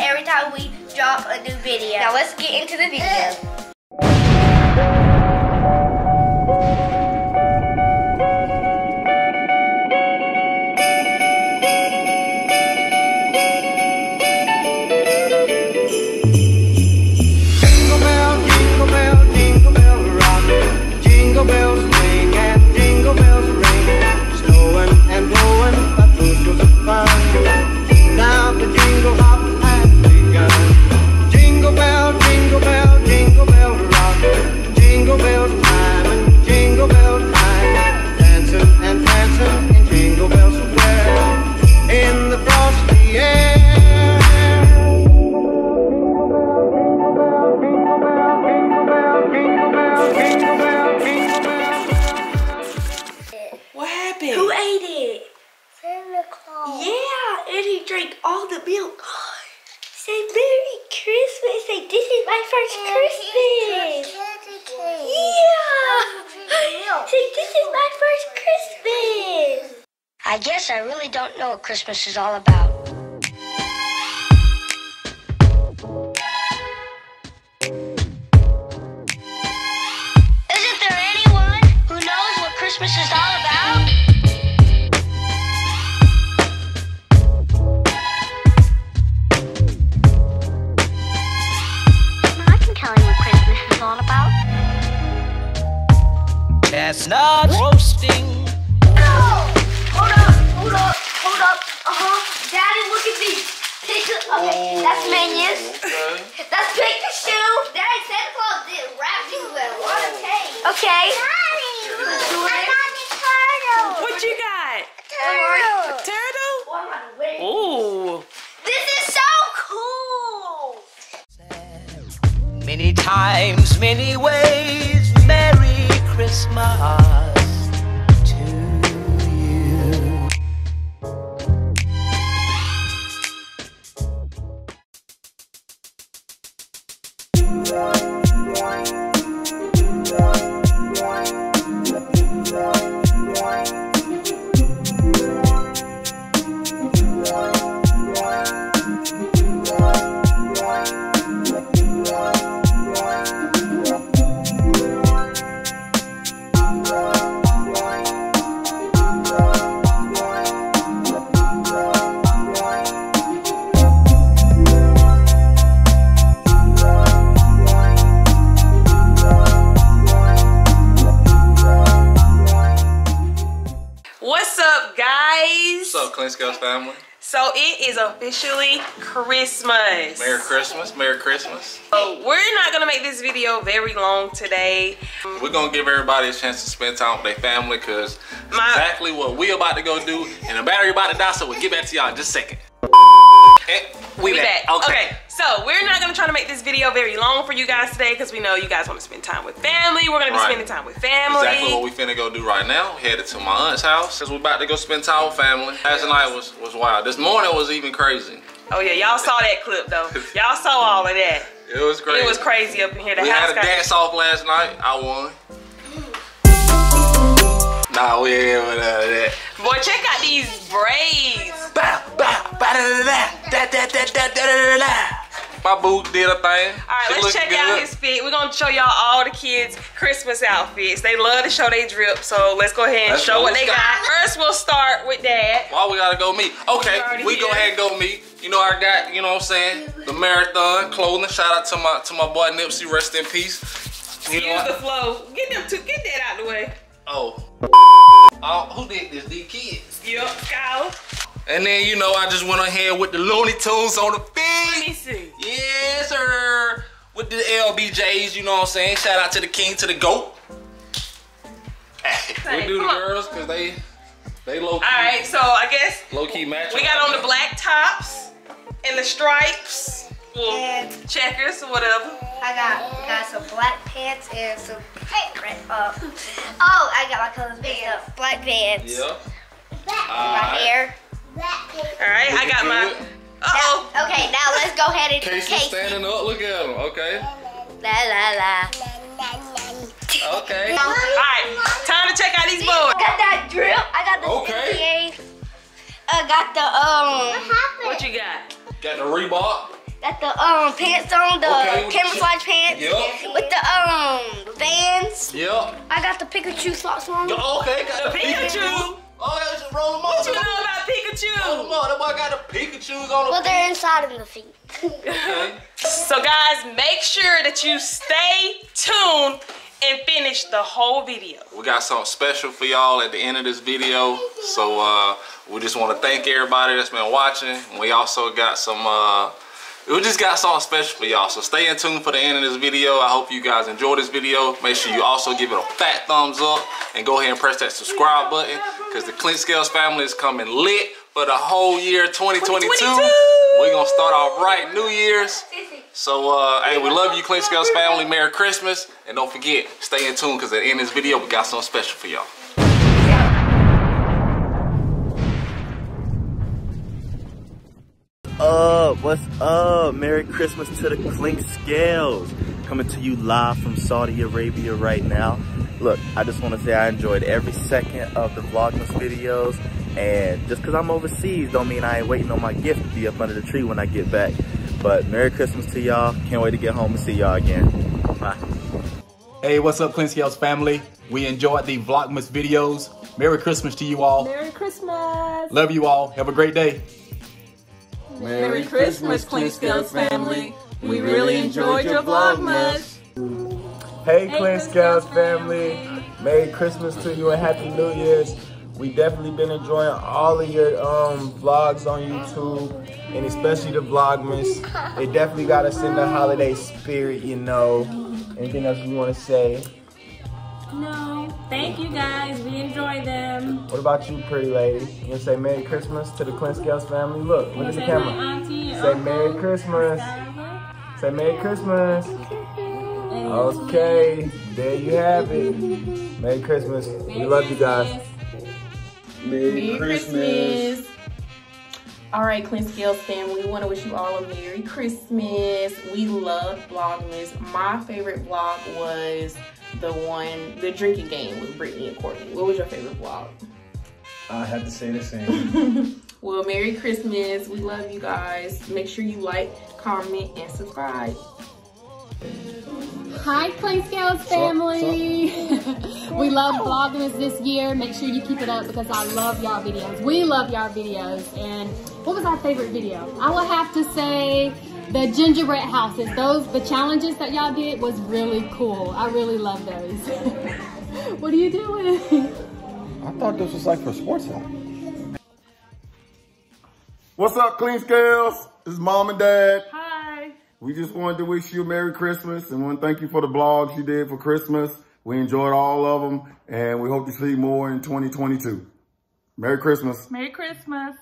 every time we drop a new video. Now let's get into the video. This is first Christmas. Yeah. Say this is my first Christmas. I guess I really don't know what Christmas is all about. Isn't there anyone who knows what Christmas is all Chestnuts roasting. No! Hold up, hold up, hold up. Uh-huh. Daddy, look at these. Okay, that's Minions. That's Pikachu. Daddy, Santa Claus did wrap you with a lot of tape. Okay. Daddy, look. I got the turtle. What you got? Turtle. A turtle? Oh, I'm gonna win. Ooh. This is so cool. Many times, many ways. Christmas. Guys? What's Scouts family? So it is officially Christmas. Merry Christmas, Merry Christmas. So we're not gonna make this video very long today. We're gonna give everybody a chance to spend time with their family because My- exactly what we about to go do, and the battery about to die, so we'll get back to y'all in just a second. And we, We back. back. Okay. so we're not gonna make this video very long for you guys today because we know you guys want to spend time with family. We're gonna be Right. spending time with family. Exactly what we finna go do right now. Headed to my aunt's house because we're about to go spend time with family. Last night was was wild. This morning was even crazy. oh yeah, y'all saw that clip though. Y'all saw all of that. It was crazy. It was crazy up in here. The We house had a dance off last night. I won. Nah, we ain't with none of that. Boy, check out these braids. Bow, bow, da, da, da, da, da, da, da, da, da, da. My boo did a thing. All right, She let's check good. out his fit. We're gonna show y'all all the kids' Christmas outfits. They love to show they drip, so let's go ahead and Let's show what they go. got. First, we'll start with Dad. Why we gotta go meet? Okay, already we go ahead and go meet. You know I got, you know what I'm saying, the marathon clothing. Shout out to my to my boy Nipsey, rest in peace. You know the flow. Get them two. Get that out the way. Oh. Oh, who did this? The kids. Yup, Skylar. And then you know I just went ahead with the Looney Tunes on the feet. With the LBJs, you know what I'm saying? Shout out to the king, to the goat. we do the Come girls because they they low key, All right, so I guess low key match. we got on the black tops and the stripes, well, checkers or whatever. I got got some black pants and some red. Uh, oh, I got my colors mixed up. Black pants. Yeah. My Alright. hair. All right, I got my. Now, okay, now let's go ahead and Casey Casey. standing up. Look at him. Okay. La la la. Okay. All right, time to check out these boards. I got that drip. I got the Okay. CPA. I got the um. What happened? What you got? Got the Reebok. got the um pants on, the Okay, camouflage pants. Yup. With the um Vans. Yep. I got the Pikachu socks on. Okay, got the Pikachu. Oh, yeah, just roll them on. What you know about Roll Pikachu? them on. That boy got the Pikachu's on Well, the they're inside of the feet. Okay. So guys, make sure that you stay tuned and finish the whole video. We got something special for y'all at the end of this video. So uh, we just want to thank everybody that's been watching. We also got some, uh, we just got something special for y'all. So stay in tune for the end of this video. I hope you guys enjoy this video. Make sure you also give it a fat thumbs up and go ahead and press that subscribe button because the Clinkscales family is coming lit for the whole year 2022. 2022. We're going to start off right New Year's. So, uh, hey, we love you, Clinkscales family. Merry Christmas. And don't forget, stay in tune because at the end of this video, we got something special for y'all. up? What's up? Merry Christmas to the Clinkscales. Coming to you live from Saudi Arabia right now. Look, I just want to say I enjoyed every second of the Vlogmas videos. And just because I'm overseas don't mean I ain't waiting on my gift to be up under the tree when I get back. But Merry Christmas to y'all. Can't wait to get home and see y'all again. Bye. Hey, what's up, Clinkscales family? We enjoyed the Vlogmas videos. Merry Christmas to you all. Merry Christmas. Love you all. Have a great day. Merry Christmas, Clinkscales family. We really enjoyed your Vlogmas. Hey, Hey, Scales Scales family. family. Merry Christmas to you and Happy New Year's. We definitely been enjoying all of your um, vlogs on YouTube and especially the Vlogmas. It definitely got us in the holiday spirit, you know. Anything else you want to say? No, thank you guys. We enjoy them. What about you, pretty lady? You want to say Merry Christmas to the Clinkscales family? Look, look at the camera. Say. Merry Christmas. Sarah. Say Merry Christmas. Okay, there you have it. Merry Christmas. We love you guys. Merry Christmas. All right, Clinkscales family, we want to wish you all a Merry Christmas. We love Vlogmas. My favorite vlog was the one, the drinking game with Brittany and Courtney. What was your favorite vlog? I have to say the same. Well, Merry Christmas. We love you guys. Make sure you like, comment, and subscribe. Hi, Clinkscales family. we love Vlogmas this year. Make sure you keep it up because I love y'all videos. We love y'all videos. And what was our favorite video? I would have to say the gingerbread houses. Those, the challenges that y'all did was really cool. I really love those. what are you doing? I thought this was like for sports talk. What's up, Clinkscales? This is Mom and Dad. Hi. We just wanted to wish you a Merry Christmas and want to thank you for the blogs you did for Christmas. We enjoyed all of them and we hope to see more in 2022. Merry Christmas. Merry Christmas.